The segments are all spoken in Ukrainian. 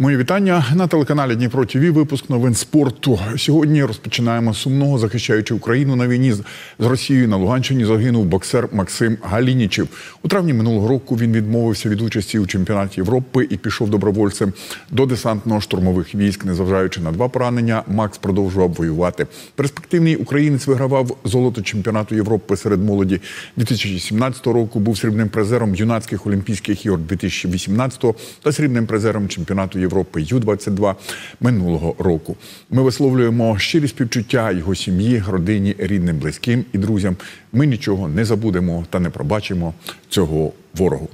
Мої вітання на телеканалі Дніпро ТВ. Випуск новин спорту. Сьогодні розпочинаємо сумного, захищаючи Україну на війні з Росією на Луганщині. Загинув боксер Максим Галінічев. У травні минулого року він відмовився від участі у чемпіонаті Європи і пішов добровольцем до десантно-штурмових військ. Незважаючи на два поранення, Макс продовжував воювати. Перспективний українець вигравав золото чемпіонату Європи серед молоді 2017 року. Був срібним призером юнацьких олімпійських ігор 2018 та срібним призером чемпіонату Європи. Європи Ю-22 минулого року. Ми висловлюємо щирі співчуття його сім'ї, родині, рідним, близьким і друзям. Ми нічого не забудемо та не пробачимо цього ворогу.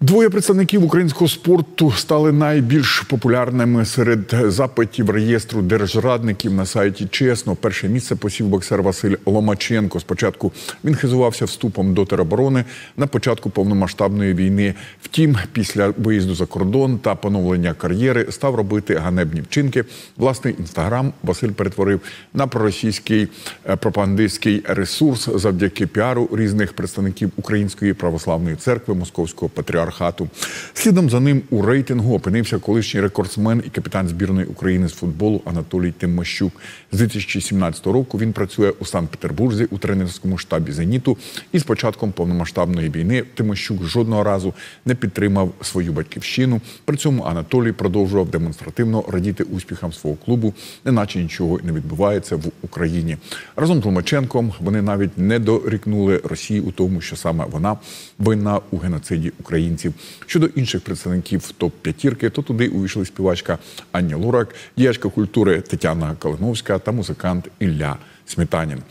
Двоє представників українського спорту стали найбільш популярними серед запитів реєстру держрадників на сайті. Чесно, перше місце посів боксер Василь Ломаченко. Спочатку він хизувався вступом до тероборони на початку повномасштабної війни. Втім, після виїзду за кордон та поновлення кар'єри став робити ганебні вчинки. Власний інстаграм Василь перетворив на проросійський е, пропагандистський ресурс завдяки піару різних представників Української православної церкви Московського патріархату патріархату. Слідом за ним у рейтингу опинився колишній рекордсмен і капітан збірної України з футболу Анатолій Тимощук. З 2017 року він працює у Санкт-Петербурзі у тренерському штабі Зеніту. І з початком повномасштабної війни Тимощук жодного разу не підтримав свою батьківщину. При цьому Анатолій продовжував демонстративно радіти успіхам свого клубу, неначе нічого не відбувається в Україні. Разом з Ломаченком вони навіть не дорікнули Росії у тому, що саме вона винна у геноциді українців українців. Щодо інших представників топ п'ятірки, то туди увійшли співачка Аня Лурак, діячка культури Тетяна Калиновська та музикант Ілля Сметанін.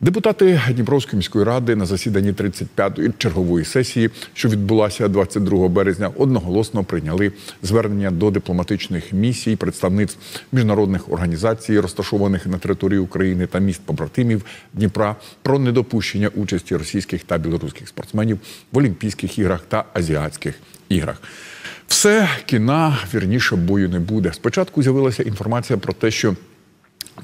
Депутати Дніпровської міської ради на засіданні 35-ї чергової сесії, що відбулася 22 березня, одноголосно прийняли звернення до дипломатичних місій, представництв міжнародних організацій, розташованих на території України та міст побратимів Дніпра, про недопущення участі російських та білоруських спортсменів в Олімпійських іграх та азіатських іграх. Все кіна вірніше бою не буде. Спочатку з'явилася інформація про те, що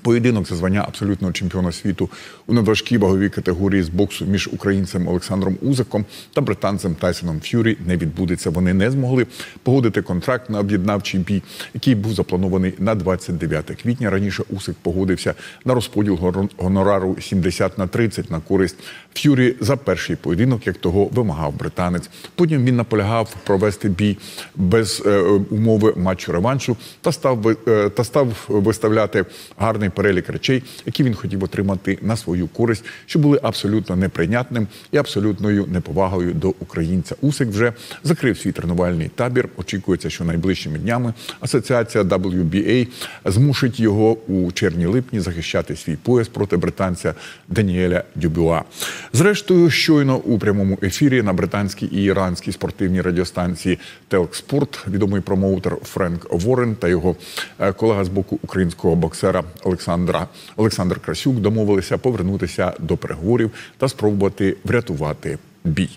Поєдинок за звання абсолютного чемпіона світу у надважкій ваговій категорії з боксу між українцем Олександром Узаком та британцем Тайсоном Ф'юрі не відбудеться. Вони не змогли погодити контракт на об'єднавчий бій, який був запланований на 29 квітня. Раніше Усик погодився на розподіл гонорару 70 на 30 на користь Ф'юрі за перший поєдинок, як того вимагав британець. Потім він наполягав провести бій без е, умови матчу реваншу та став е, та став виставляти гарний перелік речей, які він хотів отримати на свою користь, що були абсолютно неприйнятним і абсолютною неповагою до українця. Усик вже закрив свій тренувальний табір. Очікується, що найближчими днями асоціація WBA змусить його у червні-липні захищати свій пояс проти британця Даніеля Дюбюа. Зрештою, щойно у прямому ефірі на британській і іранській спортивній радіостанції Телкспорт відомий промоутер Френк Ворен та його е, колега з боку українського боксера Олександра Олександр Красюк домовилися повернутися до переговорів та спробувати врятувати бій.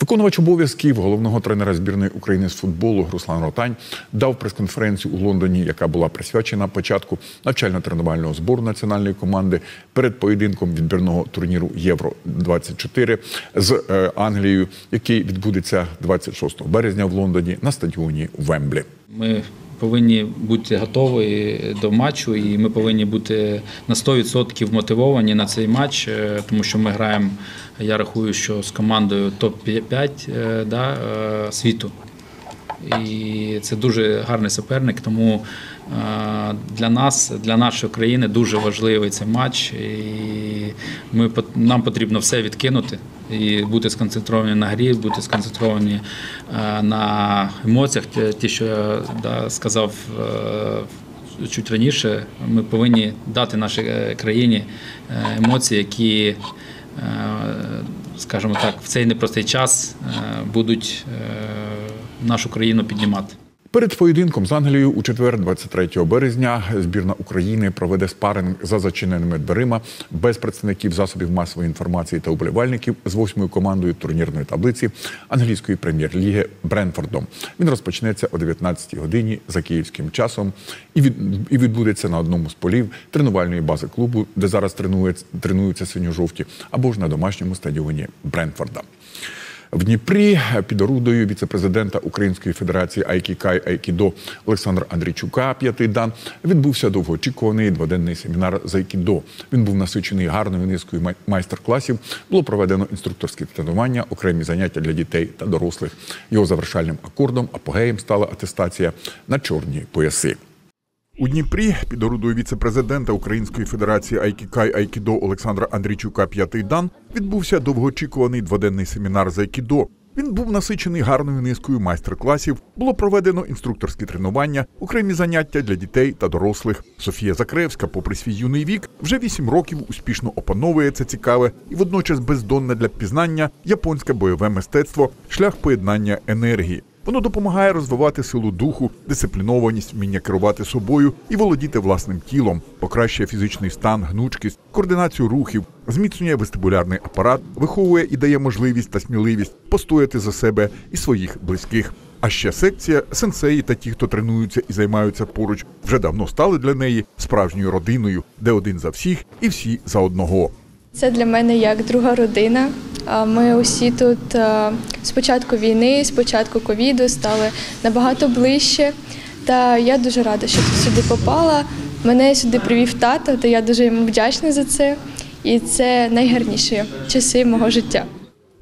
Виконувач обов'язків головного тренера збірної України з футболу Руслан Ротань дав прес-конференцію у Лондоні, яка була присвячена початку навчально-тренувального збору національної команди перед поєдинком відбірного турніру Євро 24 з е, Англією, який відбудеться 26 березня в Лондоні на стадіоні Вемблі. Ми повинні бути готові до матчу, і ми повинні бути на 100% мотивовані на цей матч, е, тому що ми граємо. Я рахую, що з командою топ-5 е, да, е, світу. І це дуже гарний суперник. Тому для нас, для нашої країни, дуже важливий цей матч. І ми нам потрібно все відкинути і бути сконцентровані на грі, бути сконцентровані на емоціях. Ті, що я да, сказав чуть раніше, ми повинні дати нашій е, країні е, емоції, які скажімо так, в цей непростий час будуть нашу країну піднімати. Перед поєдинком з Англією у четвер, 23 березня, збірна України проведе спаринг за зачиненими дверима без представників засобів масової інформації та уболівальників з восьмою командою турнірної таблиці англійської прем'єр-ліги Бренфордом. Він розпочнеться о 19-й годині за київським часом і і відбудеться на одному з полів тренувальної бази клубу, де зараз тренуються синьо-жовті, або ж на домашньому стадіоні Бренфорда. В Дніпрі під орудою віцепрезидента Української Федерації Айкікай Айкідо Олександра Андрійчука п'ятий дан відбувся довгоочікуваний дводенний семінар з Айкідо. Він був насичений гарною низкою майстер-класів. Було проведено інструкторські тренування, окремі заняття для дітей та дорослих. Його завершальним акордом апогеєм стала атестація на чорні пояси. У Дніпрі під орудою віцепрезидента Української Федерації Айкікай Айкідо Олександра Андрійчука П'ятий дан відбувся довгоочікуваний дводенний семінар з Айкідо. Він був насичений гарною низкою майстер-класів. Було проведено інструкторські тренування, окремі заняття для дітей та дорослих. Софія Закревська, попри свій юний вік, вже вісім років успішно опановує це цікаве і водночас бездонне для пізнання японське бойове мистецтво, шлях поєднання енергії. Воно допомагає розвивати силу духу, дисциплінованість, вміння керувати собою і володіти власним тілом, покращує фізичний стан, гнучкість, координацію рухів, зміцнює вестибулярний апарат, виховує і дає можливість та сміливість постояти за себе і своїх близьких. А ще секція, сенсеї та ті, хто тренуються і займаються поруч, вже давно стали для неї справжньою родиною, де один за всіх і всі за одного. Це для мене як друга родина. Ми усі тут з початку війни, з початку ковіду стали набагато ближче. Та я дуже рада, що тут сюди попала. Мене сюди привів тато, та я дуже йому вдячна за це. І це найгарніші часи мого життя.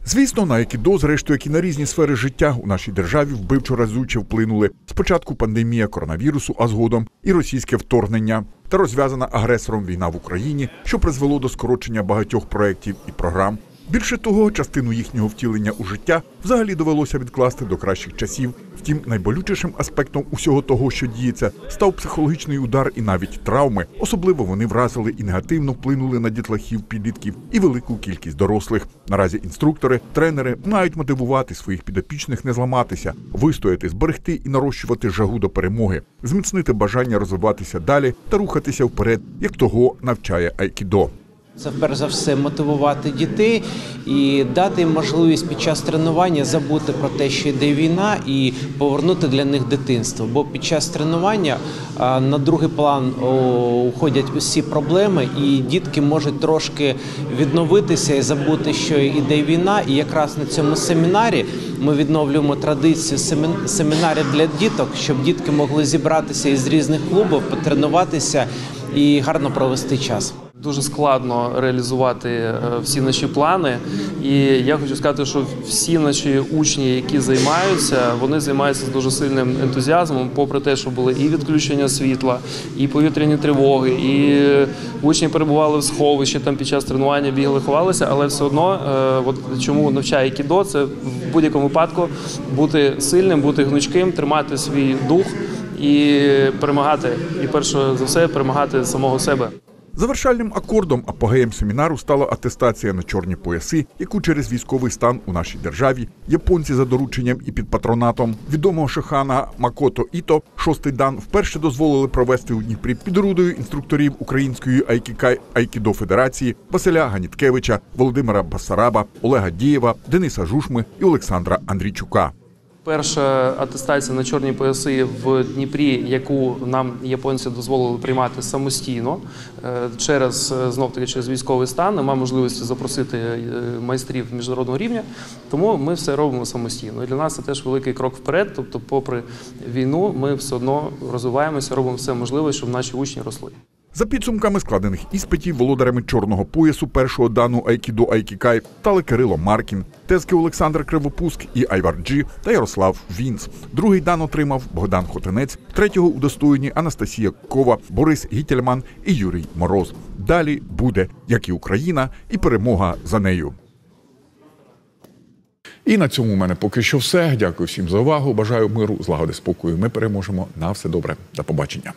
Звісно, на Айкідо, зрештою, як і на різні сфери життя у нашій державі вбивчо разюче вплинули спочатку пандемія коронавірусу, а згодом і російське вторгнення та розв'язана агресором війна в Україні, що призвело до скорочення багатьох проєктів і програм. Більше того, частину їхнього втілення у життя взагалі довелося відкласти до кращих часів. Втім, найболючішим аспектом усього того, що діється, став психологічний удар і навіть травми. Особливо вони вразили і негативно вплинули на дітлахів, підлітків і велику кількість дорослих. Наразі інструктори, тренери мають мотивувати своїх підопічних не зламатися, вистояти, зберегти і нарощувати жагу до перемоги, зміцнити бажання розвиватися далі та рухатися вперед, як того навчає Айкідо. Це перш за все мотивувати дітей і дати їм можливість під час тренування забути про те, що йде війна, і повернути для них дитинство. Бо під час тренування на другий план уходять усі проблеми, і дітки можуть трошки відновитися і забути, що йде війна. І якраз на цьому семінарі ми відновлюємо традицію семін- семінарів для діток, щоб дітки могли зібратися із різних клубів, потренуватися і гарно провести час. Дуже складно реалізувати е, всі наші плани, і я хочу сказати, що всі наші учні, які займаються, вони займаються з дуже сильним ентузіазмом, попри те, що були і відключення світла, і повітряні тривоги, і учні перебували в сховищі там під час тренування, бігали, ховалися, але все одно, е, от чому навчає кідо, це в будь-якому випадку бути сильним, бути гнучким, тримати свій дух і перемагати. І перше за все перемагати самого себе. Завершальним акордом апогеєм семінару стала атестація на чорні пояси, яку через військовий стан у нашій державі японці за дорученням і під патронатом відомого шахана Макото Іто шостий дан вперше дозволили провести у Дніпрі під орудою інструкторів Української Айкікай Айкідо Федерації Василя Ганіткевича, Володимира Басараба, Олега Дієва, Дениса Жушми і Олександра Андрійчука. Перша атестація на чорні пояси в Дніпрі, яку нам японці дозволили приймати самостійно е, через е, знов таки через військовий стан. Немає можливості запросити е, майстрів міжнародного рівня, тому ми все робимо самостійно. І для нас це теж великий крок вперед. Тобто, попри війну, ми все одно розвиваємося, робимо все можливе, щоб наші учні росли. За підсумками складених іспитів, володарями чорного поясу першого дану айкідо Айкікай стали Кирило Маркін, Тезки Олександр Кривопуск і Айвар Джі та Ярослав Вінц. Другий дан отримав Богдан Хотинець, третього удостоєні Анастасія Кова, Борис Гітельман і Юрій Мороз. Далі буде, як і Україна, і перемога за нею. І на цьому у мене поки що все. Дякую всім за увагу. Бажаю миру, злагоди, спокою. Ми переможемо. На все добре. До побачення.